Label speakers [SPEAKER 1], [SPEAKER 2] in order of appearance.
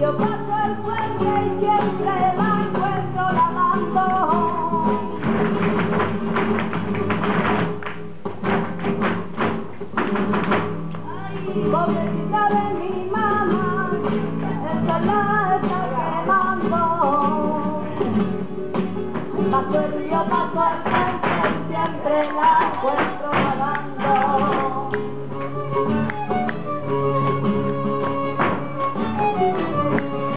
[SPEAKER 1] Yo paso el puente y siempre la encuentro lavando. Ay, pobrecita de mi mamá, el sol la está quemando. Paso el río, paso el puente y siempre la encuentro lavando.